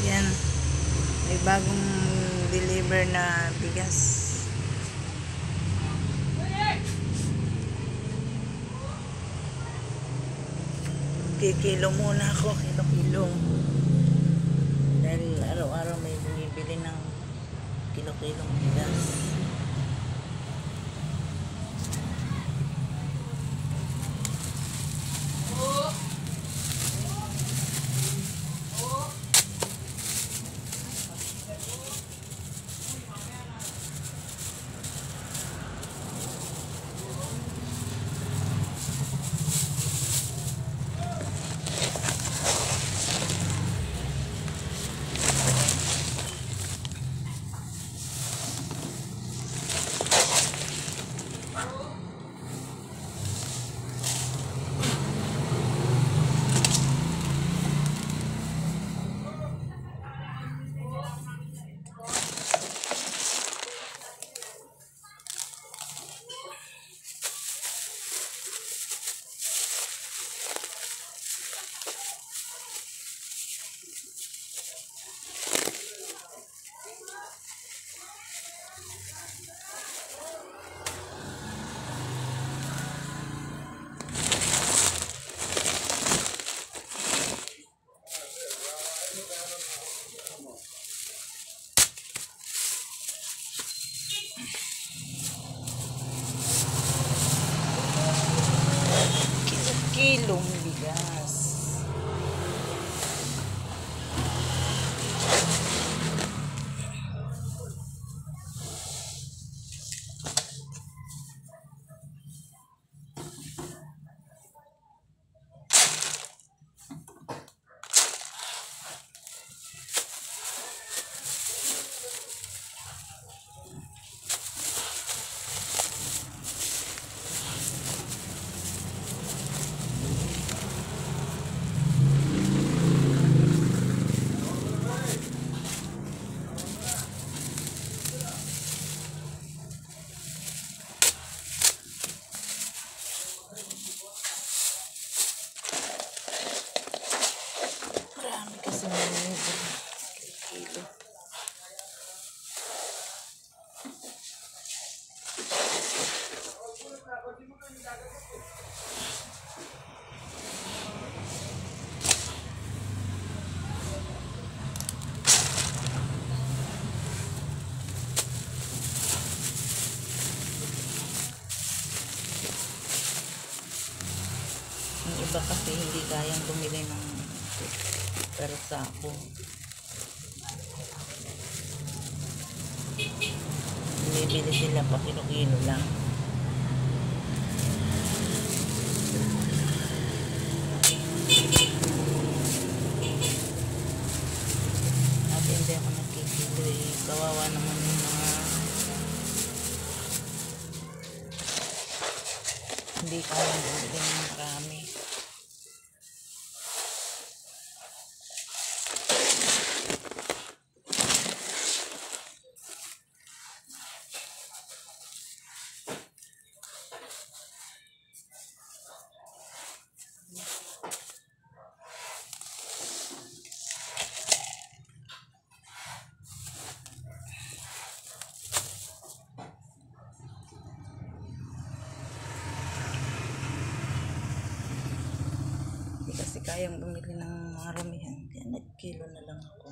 Yan. May bagong deliver na bigas. Kikilo muna ako, kilo-kilo. Dahil araw-araw may bumibili ng kilo-kilong bigas. Kilo-kilong bigas. Iba kasi hindi kayang bumili ng pero sa ako. Bumibili sila pa kilo-kilo lang. At hindi ako nagkikilo eh. Kawawa hindi kayang bumili ng marami. Hindi kasi kayang bumili ng maramihan. Kaya nag-kilo na lang ako.